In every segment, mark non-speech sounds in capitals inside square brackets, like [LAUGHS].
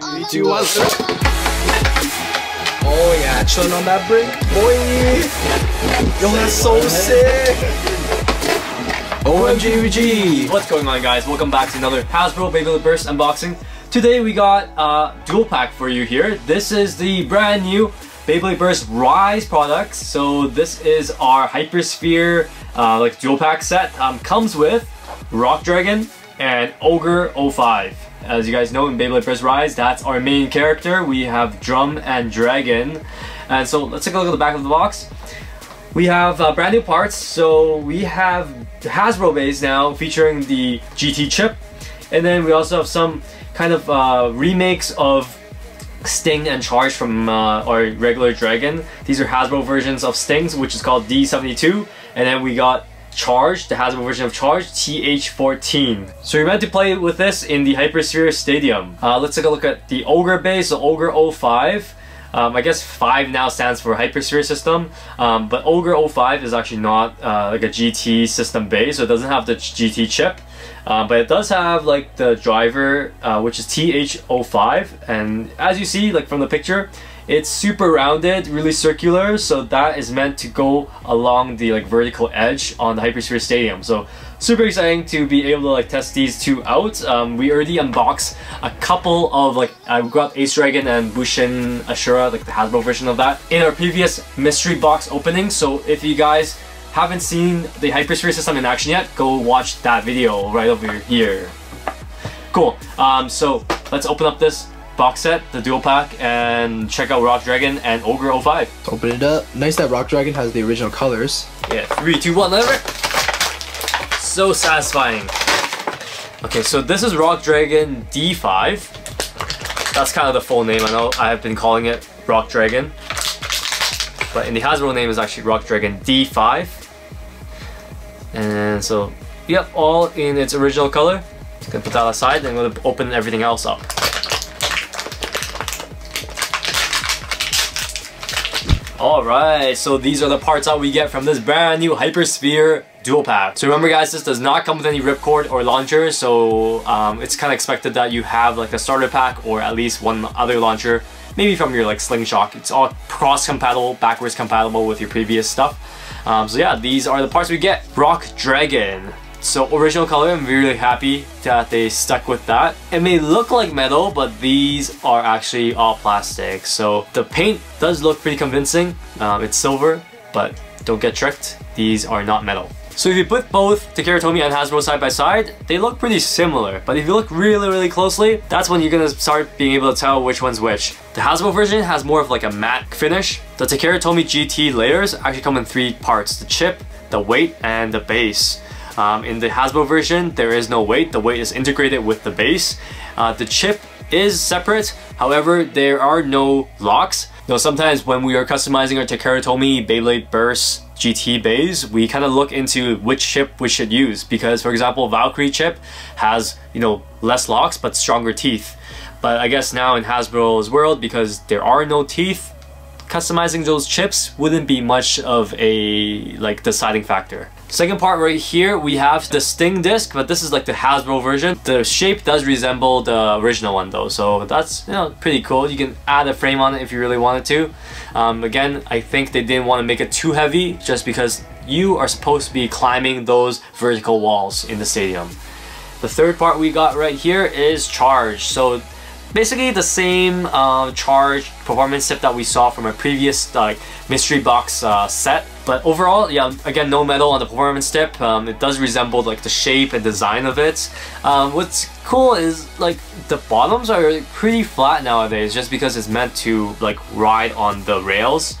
One, Oh yeah, chilling on that brink, boy. Yo, that's so sick. OMG What's going on guys? Welcome back to another Hasbro Beyblade Burst unboxing. Today we got a dual pack for you here. This is the brand new Beyblade Burst Rise products. So this is our Hypersphere uh, like dual pack set. Um, comes with Rock Dragon and Ogre O5. As you guys know in Beyblade Burst Rise, that's our main character. We have Drum and Dragon. And so let's take a look at the back of the box. We have uh, brand new parts. So we have Hasbro base now featuring the GT chip. And then we also have some kind of uh, remakes of Sting and Charge from uh, our regular Dragon. These are Hasbro versions of Stings, which is called D72. And then we got Charge, the Hasbro version of Charge, TH14. So you're meant to play with this in the Hypersphere Stadium. Uh, let's take a look at the Ogre base, the Ogre O5. Um, I guess 5 now stands for Hypersphere system, um, but Ogre O5 is actually not uh, like a GT system base, so it doesn't have the GT chip. Uh, but it does have like the driver, uh, which is TH05, and as you see, like from the picture, it's super rounded, really circular, so that is meant to go along the like vertical edge on the Hypersphere Stadium. So super exciting to be able to like test these two out. Um, we already unboxed a couple of like I got Ace Dragon and Bushin Ashura, like the Hasbro version of that, in our previous mystery box opening. So if you guys haven't seen the Hypersphere system in action yet, go watch that video right over here. Cool. Um, so let's open up this box set, the dual pack, and check out Rock Dragon and Ogre O5. Open it up. Nice that Rock Dragon has the original colors. Yeah, three, two, one, let So satisfying. Okay, so this is Rock Dragon D5. That's kind of the full name. I know I have been calling it Rock Dragon. But in the Hasbro name is actually Rock Dragon D5. And so, yep, all in its original color. Gonna put that aside and I'm gonna open everything else up. Alright, so these are the parts that we get from this brand new Hypersphere dual pack. So remember guys, this does not come with any ripcord or launcher, so um, it's kind of expected that you have like a starter pack or at least one other launcher, maybe from your like Slingshock. It's all cross-compatible, backwards compatible with your previous stuff. Um, so yeah, these are the parts we get. Rock Dragon. So original color, I'm really happy that they stuck with that. It may look like metal, but these are actually all plastic. So the paint does look pretty convincing. Um, it's silver, but don't get tricked. These are not metal. So if you put both Takara Tomy and Hasbro side by side, they look pretty similar. But if you look really, really closely, that's when you're gonna start being able to tell which one's which. The Hasbro version has more of like a matte finish. The Takara Tomy GT layers actually come in three parts. The chip, the weight, and the base. Um, in the Hasbro version, there is no weight. The weight is integrated with the base. Uh, the chip is separate. However, there are no locks. Now, sometimes when we are customizing our Takara Tomy Beyblade Burst GT Beys, we kind of look into which chip we should use because, for example, Valkyrie chip has, you know, less locks but stronger teeth. But I guess now in Hasbro's world, because there are no teeth, customizing those chips wouldn't be much of a like deciding factor. Second part right here, we have the Sting disc, but this is like the Hasbro version. The shape does resemble the original one though, so that's you know pretty cool. You can add a frame on it if you really wanted to. Um, again, I think they didn't want to make it too heavy just because you are supposed to be climbing those vertical walls in the stadium. The third part we got right here is Charge. So basically the same uh, charge performance tip that we saw from a previous like mystery box uh, set. But overall yeah again no metal on the performance tip. Um, it does resemble like the shape and design of it. Um, what's cool is like the bottoms are pretty flat nowadays just because it's meant to like ride on the rails.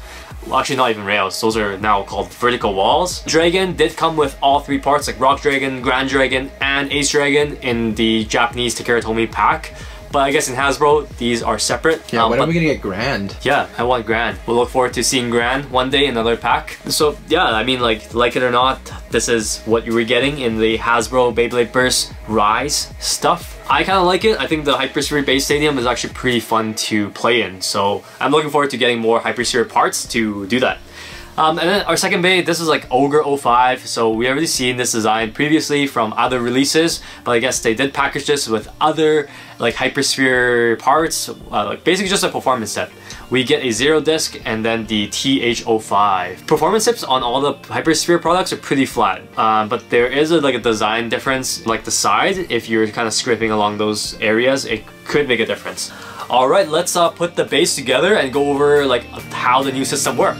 Actually not even rails, those are now called vertical walls. Dragon did come with all three parts like Rock Dragon, Grand Dragon, and Ace Dragon in the Japanese Takara Tomy pack. But I guess in Hasbro, these are separate. Yeah, um, when are we gonna get Grand? Yeah, I want Grand. We'll look forward to seeing Grand one day, in another pack. So yeah, I mean like, like it or not, this is what you were getting in the Hasbro Beyblade Burst Rise stuff. I kind of like it. I think the Hypersphere BeyStadium is actually pretty fun to play in. So I'm looking forward to getting more Hypersphere parts to do that. Um, and then our second Bey, this is like Ogre O5. So we already seen this design previously from other releases, but I guess they did package this with other like Hypersphere parts, uh, like basically just a performance set. We get a zero disc and then the TH05. Performance tips on all the Hypersphere products are pretty flat, um, but there is a, like a design difference, like the side. If you're kind of scraping along those areas, it could make a difference. All right, let's uh, put the base together and go over like how the new system work.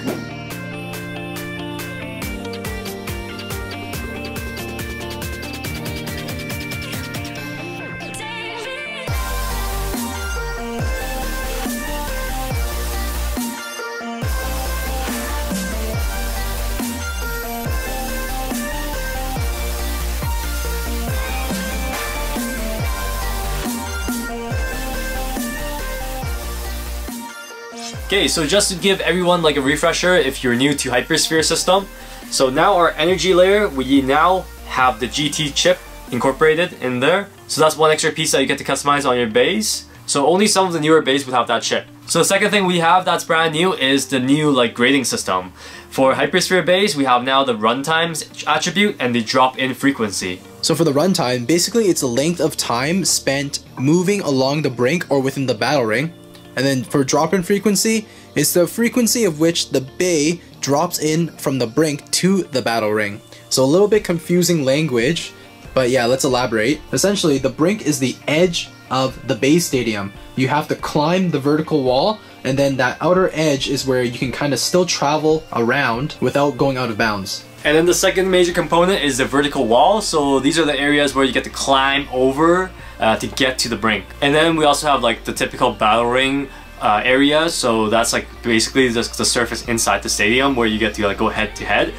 Okay, so just to give everyone like a refresher if you're new to Hypersphere system. So now our energy layer, we now have the GT chip incorporated in there. So that's one extra piece that you get to customize on your base. So only some of the newer base would have that chip. So the second thing we have that's brand new is the new like grading system. For Hypersphere base, we have now the runtimes attribute and the drop-in frequency. So for the runtime, basically it's the length of time spent moving along the brink or within the battle ring. And then for drop-in frequency, it's the frequency of which the Bey drops in from the brink to the battle ring. So a little bit confusing language, but yeah, let's elaborate. Essentially, the brink is the edge of the BeyStadium. You have to climb the vertical wall, and then that outer edge is where you can kind of still travel around without going out of bounds. And then the second major component is the vertical wall. So these are the areas where you get to climb over uh, to get to the brink. And then we also have like the typical battle ring uh, area. So that's like basically just the surface inside the stadium where you get to like go head to head.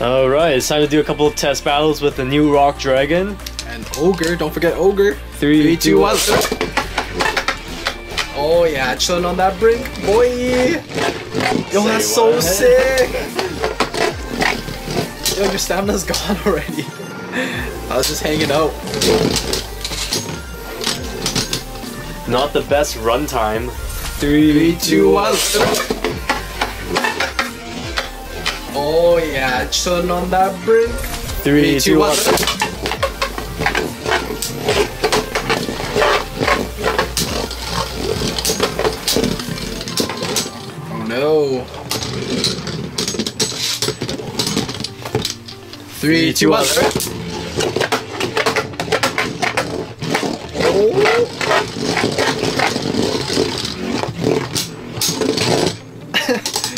All right, it's time to do a couple of test battles with the new Rock Dragon. And Ogre, don't forget Ogre. Three, Three two, two, one. Oh yeah, chilling on that brink, boy. Yo, that's so what? sick. Yo, your stamina's [LAUGHS] gone already. I was just hanging out. Not the best runtime. Three, two, one. Oh yeah, chilling on that brink. Three, two, one. Oh no. Three, two, one.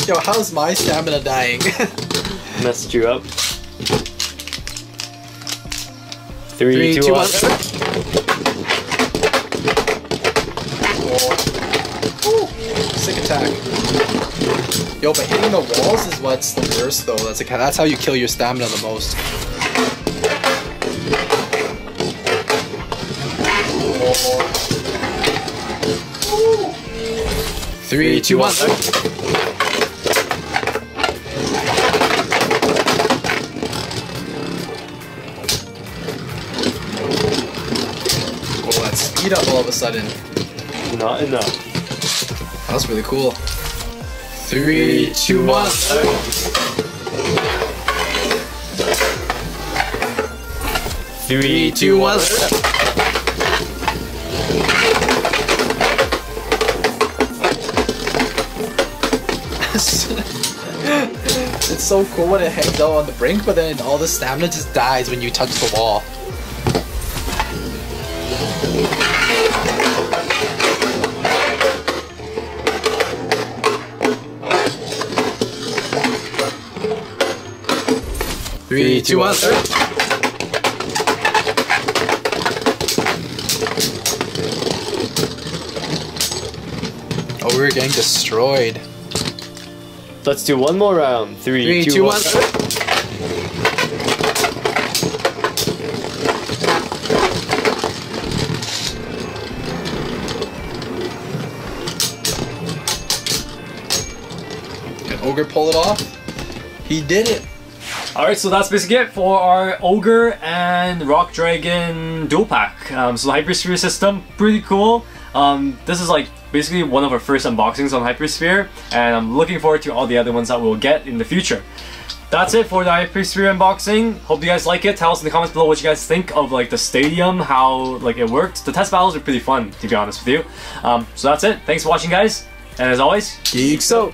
Yo, how's my stamina dying? [LAUGHS] Messed you up. Three, Three, two, two, one. one. Sick attack. Yo, but hitting the walls is what's the worst though. That's like that's how you kill your stamina the most. Three, two, one. Oh, that speed up all of a sudden. Not enough. That was really cool. Three, two, one. Three, two, one. [LAUGHS] it's so cool when it hangs out on the brink, but then all the stamina just dies when you touch the wall. Three, two, one. Oh, we were getting destroyed. Let's do one more round. Three, Three, two, one. Can Ogre pull it off? He did it. Alright, so that's basically it for our Ogre and Rock Dragon dual pack. Um, so the Hypersphere system, pretty cool. Um, this is like basically one of our first unboxings on Hypersphere, and I'm looking forward to all the other ones that we'll get in the future. That's it for the Hypersphere unboxing. Hope you guys like it. Tell us in the comments below what you guys think of like the stadium, how like it worked. The test battles are pretty fun, to be honest with you. Um, so that's it. Thanks for watching, guys. And as always, Geeks out.